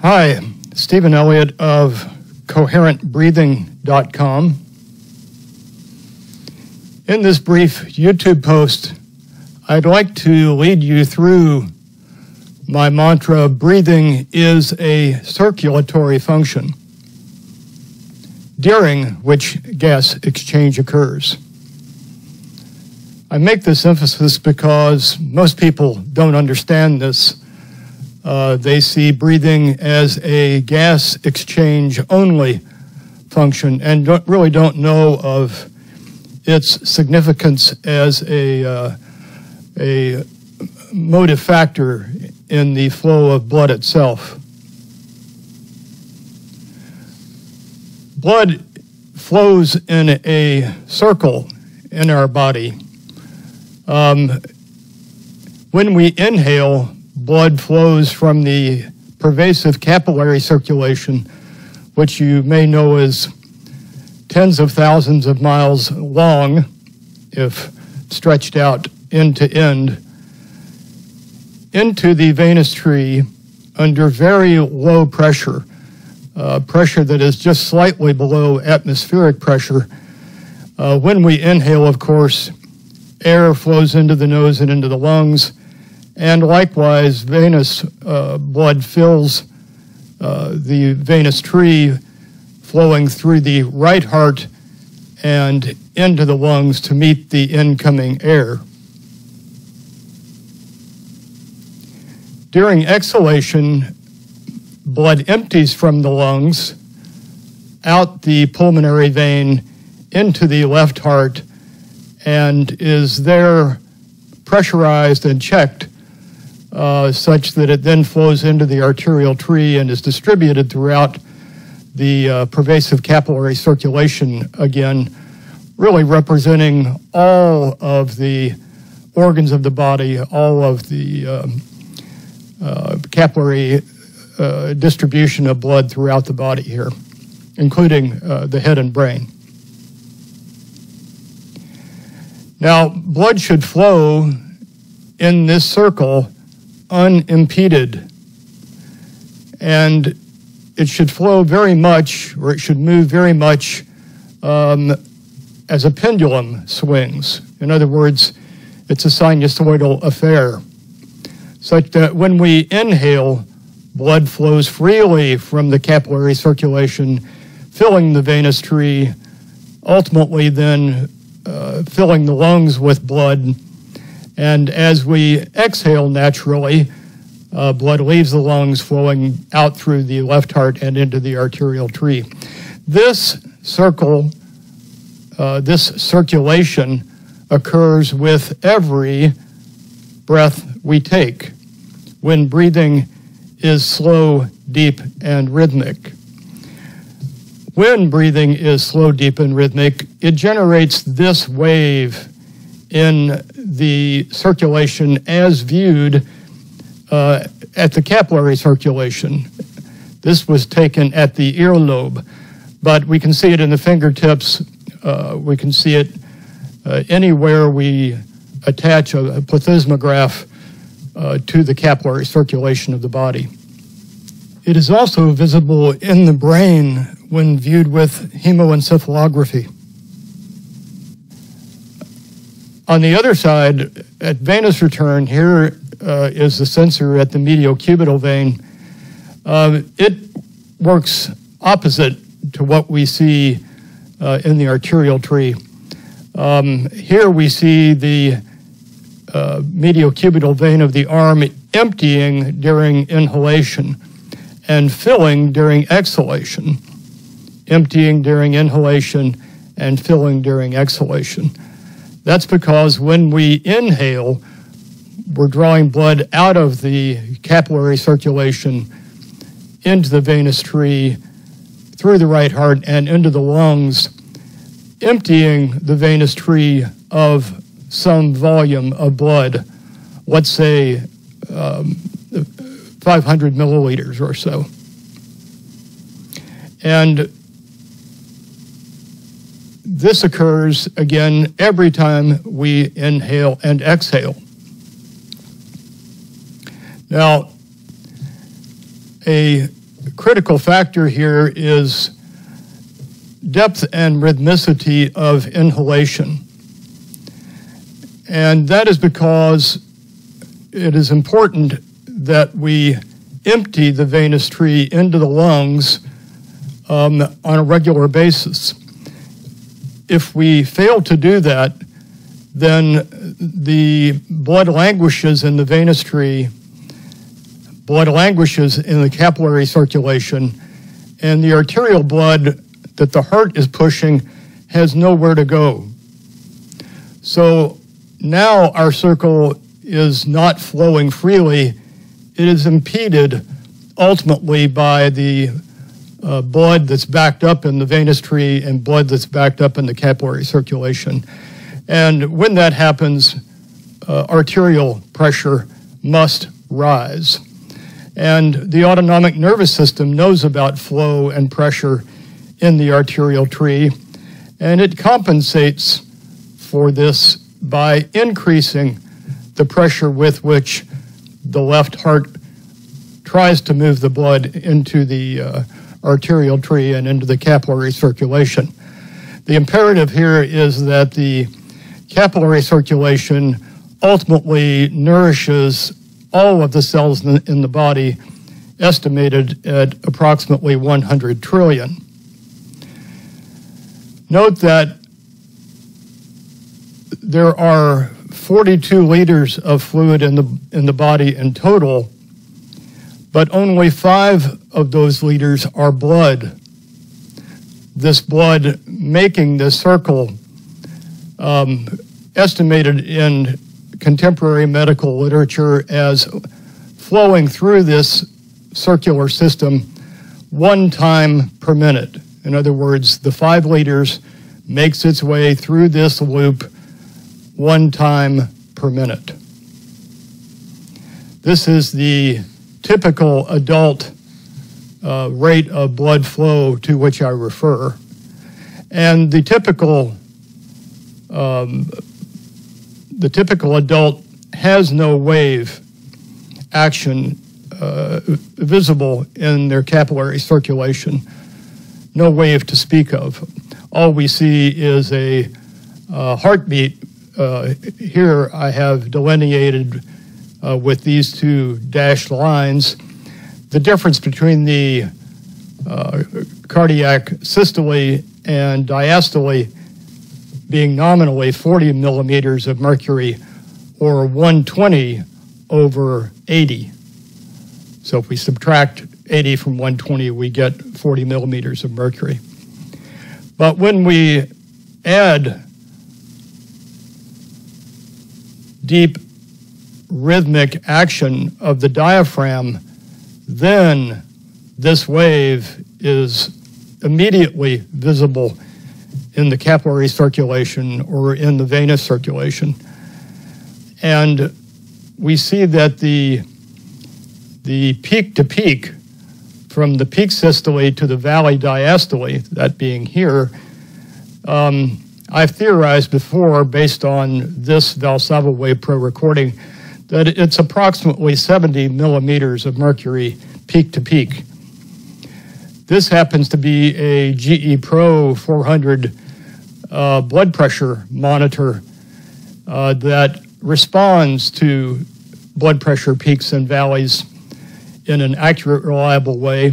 Hi, Stephen Elliott of coherentbreathing.com. In this brief YouTube post, I'd like to lead you through my mantra breathing is a circulatory function during which gas exchange occurs. I make this emphasis because most people don't understand this. Uh, they see breathing as a gas exchange only function and don't, really don't know of its significance as a, uh, a motive factor in the flow of blood itself. Blood flows in a circle in our body um, when we inhale, blood flows from the pervasive capillary circulation, which you may know is tens of thousands of miles long if stretched out end to end, into the venous tree under very low pressure, uh, pressure that is just slightly below atmospheric pressure. Uh, when we inhale, of course, air flows into the nose and into the lungs. And likewise, venous uh, blood fills uh, the venous tree, flowing through the right heart and into the lungs to meet the incoming air. During exhalation, blood empties from the lungs out the pulmonary vein into the left heart and is there pressurized and checked uh, such that it then flows into the arterial tree and is distributed throughout the uh, pervasive capillary circulation again, really representing all of the organs of the body, all of the um, uh, capillary uh, distribution of blood throughout the body here, including uh, the head and brain. Now, blood should flow in this circle unimpeded. And it should flow very much, or it should move very much um, as a pendulum swings. In other words, it's a sinusoidal affair, such that when we inhale, blood flows freely from the capillary circulation, filling the venous tree, ultimately then uh, filling the lungs with blood. And as we exhale naturally, uh, blood leaves the lungs, flowing out through the left heart and into the arterial tree. This circle, uh, this circulation occurs with every breath we take when breathing is slow, deep, and rhythmic. When breathing is slow, deep, and rhythmic, it generates this wave in the circulation as viewed uh, at the capillary circulation. This was taken at the earlobe, but we can see it in the fingertips. Uh, we can see it uh, anywhere we attach a, a plethysmograph uh, to the capillary circulation of the body. It is also visible in the brain when viewed with hemoencephalography. On the other side, at venous return, here uh, is the sensor at the medial cubital vein. Uh, it works opposite to what we see uh, in the arterial tree. Um, here we see the uh, medial cubital vein of the arm emptying during inhalation and filling during exhalation emptying during inhalation, and filling during exhalation. That's because when we inhale, we're drawing blood out of the capillary circulation into the venous tree, through the right heart, and into the lungs, emptying the venous tree of some volume of blood, let's say um, 500 milliliters or so. And this occurs again every time we inhale and exhale. Now, a critical factor here is depth and rhythmicity of inhalation. And that is because it is important that we empty the venous tree into the lungs um, on a regular basis. If we fail to do that, then the blood languishes in the venous tree, blood languishes in the capillary circulation, and the arterial blood that the heart is pushing has nowhere to go. So now our circle is not flowing freely, it is impeded ultimately by the uh, blood that's backed up in the venous tree and blood that's backed up in the capillary circulation. And when that happens, uh, arterial pressure must rise. And the autonomic nervous system knows about flow and pressure in the arterial tree, and it compensates for this by increasing the pressure with which the left heart tries to move the blood into the uh, arterial tree and into the capillary circulation. The imperative here is that the capillary circulation ultimately nourishes all of the cells in the body, estimated at approximately 100 trillion. Note that there are 42 liters of fluid in the, in the body in total, but only five of those liters are blood. This blood making this circle, um, estimated in contemporary medical literature as flowing through this circular system one time per minute. In other words, the five liters makes its way through this loop one time per minute. This is the typical adult uh, rate of blood flow to which I refer. And the typical, um, the typical adult has no wave action uh, visible in their capillary circulation, no wave to speak of. All we see is a uh, heartbeat uh, here I have delineated uh, with these two dashed lines the difference between the uh, cardiac systole and diastole being nominally 40 millimeters of mercury or 120 over 80. So if we subtract 80 from 120, we get 40 millimeters of mercury. But when we add deep rhythmic action of the diaphragm, then this wave is immediately visible in the capillary circulation or in the venous circulation. And we see that the, the peak to peak, from the peak systole to the valley diastole, that being here, um, I've theorized before, based on this Valsalva Wave Pro recording, that it's approximately 70 millimeters of mercury peak to peak. This happens to be a GE Pro 400 uh, blood pressure monitor uh, that responds to blood pressure peaks and valleys in an accurate, reliable way.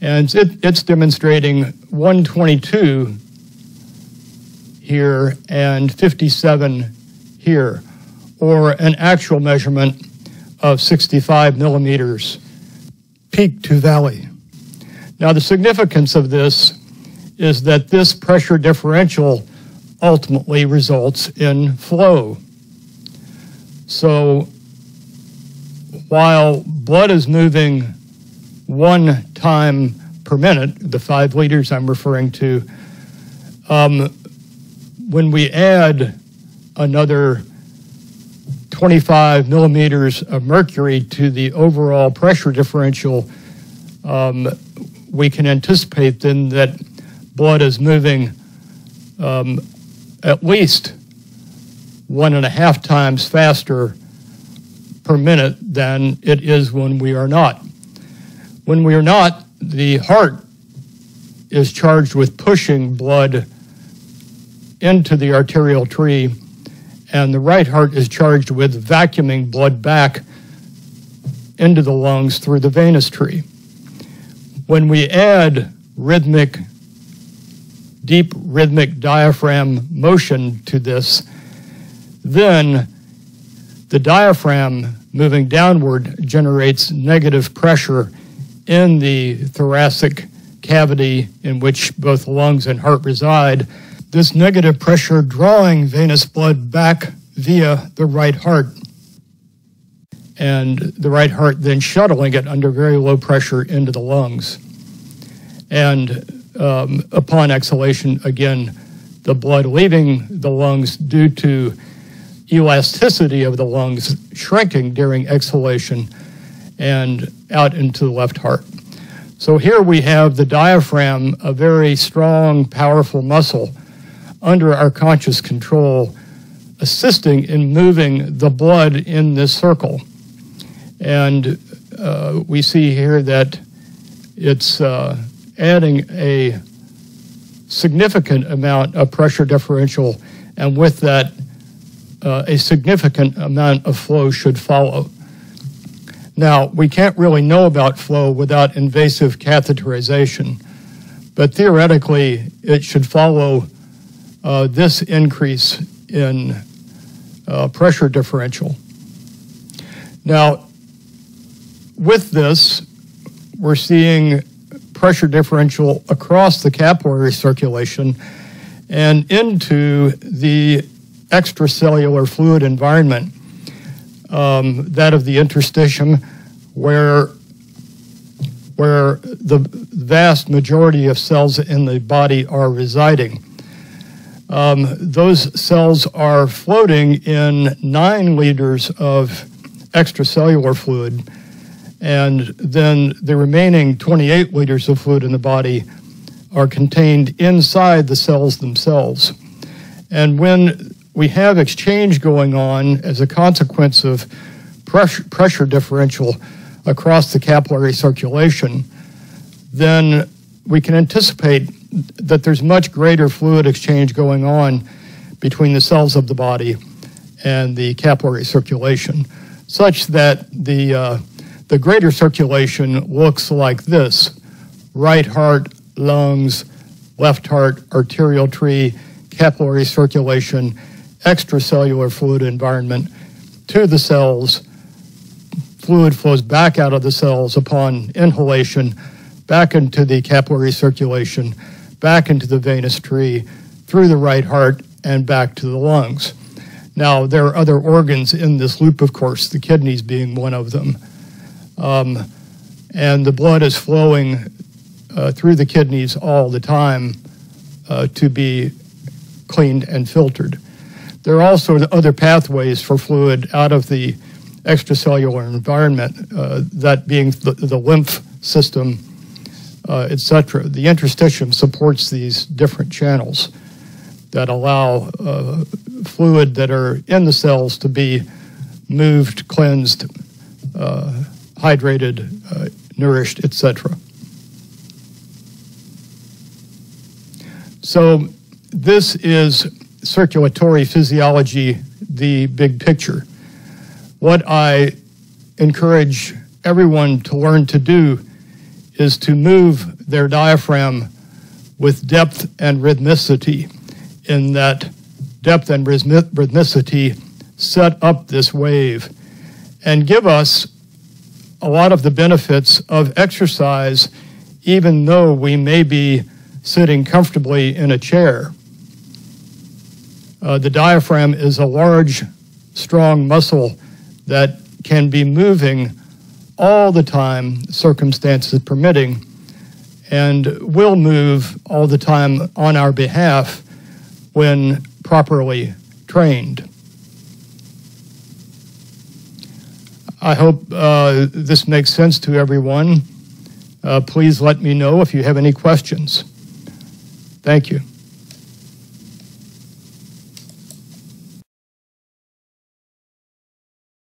And it, it's demonstrating 122 here and 57 here, or an actual measurement of 65 millimeters peak to valley. Now, the significance of this is that this pressure differential ultimately results in flow. So, while blood is moving one time per minute, the five liters I'm referring to, um, when we add another 25 millimeters of mercury to the overall pressure differential, um, we can anticipate then that blood is moving um, at least one and a half times faster per minute than it is when we are not. When we are not, the heart is charged with pushing blood into the arterial tree, and the right heart is charged with vacuuming blood back into the lungs through the venous tree. When we add rhythmic, deep rhythmic diaphragm motion to this, then the diaphragm moving downward generates negative pressure in the thoracic cavity in which both lungs and heart reside. This negative pressure drawing venous blood back via the right heart. And the right heart then shuttling it under very low pressure into the lungs. And um, upon exhalation, again, the blood leaving the lungs due to elasticity of the lungs shrinking during exhalation and out into the left heart. So here we have the diaphragm, a very strong, powerful muscle under our conscious control, assisting in moving the blood in this circle. And uh, we see here that it's uh, adding a significant amount of pressure differential, and with that, uh, a significant amount of flow should follow. Now, we can't really know about flow without invasive catheterization, but theoretically, it should follow uh, this increase in uh, pressure differential. Now, with this, we're seeing pressure differential across the capillary circulation and into the extracellular fluid environment, um, that of the interstitium, where where the vast majority of cells in the body are residing. Um, those cells are floating in nine liters of extracellular fluid, and then the remaining 28 liters of fluid in the body are contained inside the cells themselves. And when we have exchange going on as a consequence of pressure, pressure differential across the capillary circulation, then we can anticipate that there's much greater fluid exchange going on between the cells of the body and the capillary circulation, such that the, uh, the greater circulation looks like this right heart, lungs, left heart, arterial tree, capillary circulation, extracellular fluid environment to the cells. Fluid flows back out of the cells upon inhalation, back into the capillary circulation, back into the venous tree, through the right heart, and back to the lungs. Now, there are other organs in this loop, of course, the kidneys being one of them. Um, and the blood is flowing uh, through the kidneys all the time uh, to be cleaned and filtered. There are also other pathways for fluid out of the extracellular environment, uh, that being the, the lymph system, uh, etc. The interstitium supports these different channels that allow uh, fluid that are in the cells to be moved, cleansed, uh, hydrated, uh, nourished, etc. So this is circulatory physiology the big picture. What I encourage everyone to learn to do is to move their diaphragm with depth and rhythmicity, in that depth and rhythmicity set up this wave and give us a lot of the benefits of exercise, even though we may be sitting comfortably in a chair. Uh, the diaphragm is a large, strong muscle that can be moving all the time, circumstances permitting, and will move all the time on our behalf when properly trained. I hope uh, this makes sense to everyone. Uh, please let me know if you have any questions. Thank you.